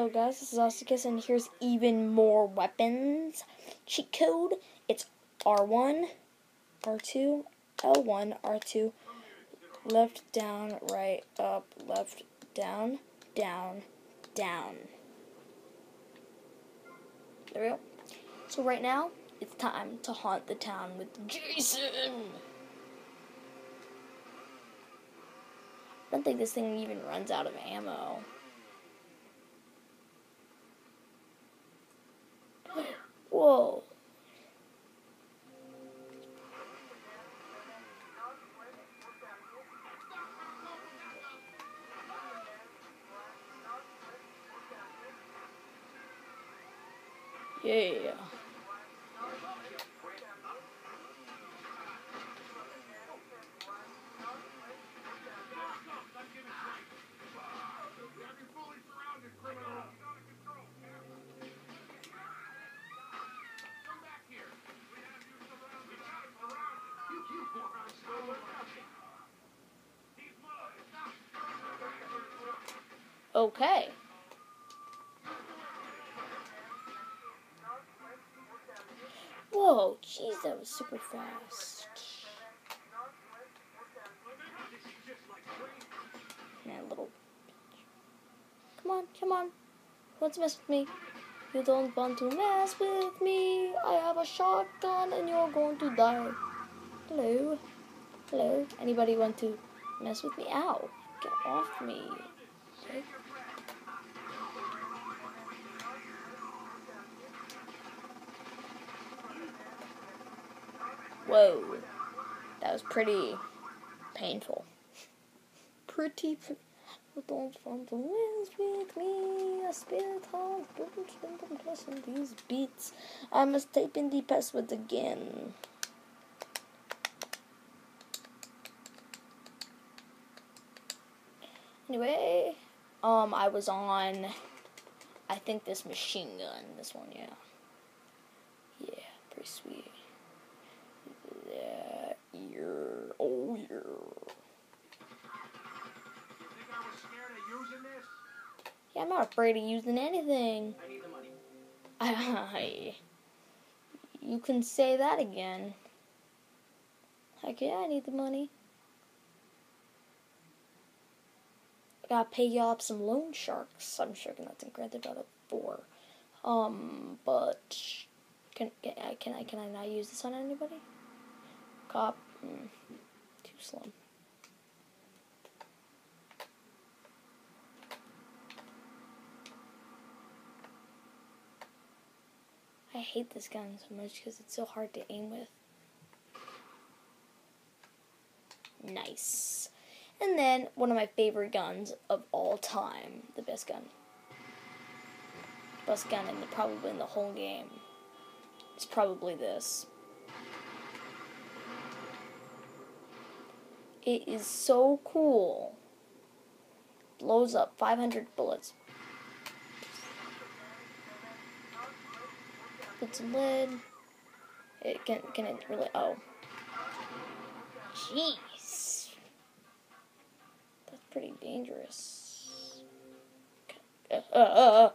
Hello guys, this is Austicus and here's even more weapons cheat code. It's R1, R2, L1, R2, left, down, right, up, left, down, down, down. There we go. So right now, it's time to haunt the town with Jason. I don't think this thing even runs out of ammo. Whoa. Yeah. Okay. Whoa, jeez, that was super fast. Man, little bitch. Come on, come on. To mess with me? You don't want to mess with me. I have a shotgun and you're going to die. Hello. Hello. Anybody want to mess with me? Ow. Get off me. Okay. Whoa. That was pretty painful. Pretty. You don't want to mess with me. A spirit don't pressing these beats. I must type in the password again. Anyway, um, I was on, I think this machine gun. This one, yeah. Yeah, pretty sweet. Yeah, ear. Oh, yeah. Yeah, I'm not afraid of using anything. I need the money. I, you can say that again. Heck yeah, I need the money. I gotta pay y'all up some loan sharks. I'm sure that's in Grand Theft Auto 4. Um, but can can I can I can I not use this on anybody? Cop, mm, too slow. I hate this gun so much because it's so hard to aim with. Nice. And then one of my favorite guns of all time, the best gun. Best gun the probably in the whole game. It's probably this. It is so cool. Blows up 500 bullets. Puts a lid. It can can it really oh. Jeez. That's pretty dangerous. Uh, uh, uh, uh.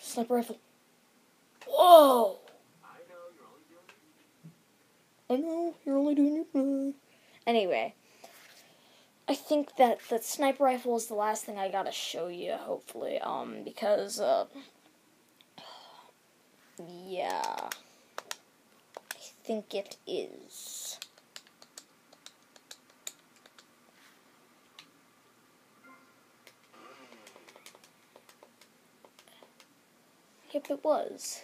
Sniper rifle. Whoa! I know you're only doing your best. Anyway, I think that the sniper rifle is the last thing I gotta show you. Hopefully, um, because uh, yeah, I think it is. Yep, it was.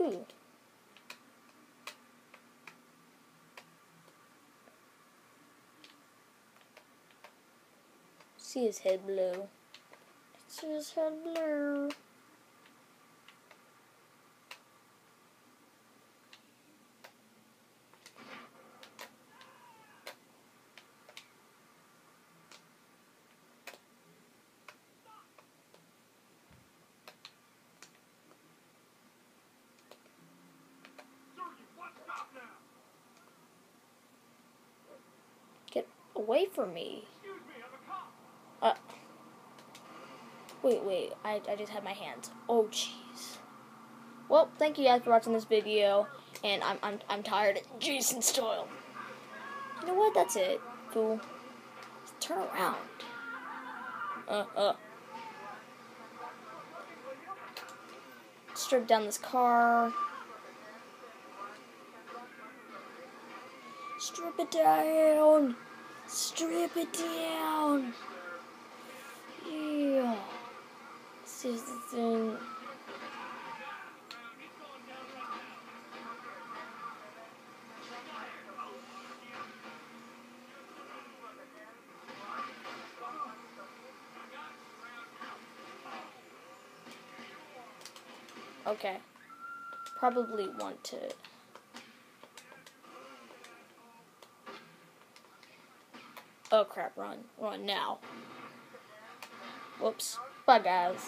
Ooh. See his head blue. It's his head blue. Get away from me. Uh. Wait, wait. I, I just had my hands. Oh, jeez. Well, thank you guys for watching this video. And I'm, I'm, I'm tired of Jason style. You know what? That's it. Fool. Just turn around. Uh, uh. Strip down this car. Strip it down. Strip it down. Okay. Probably want to. Oh crap, run. Run now. Whoops. Bye, guys.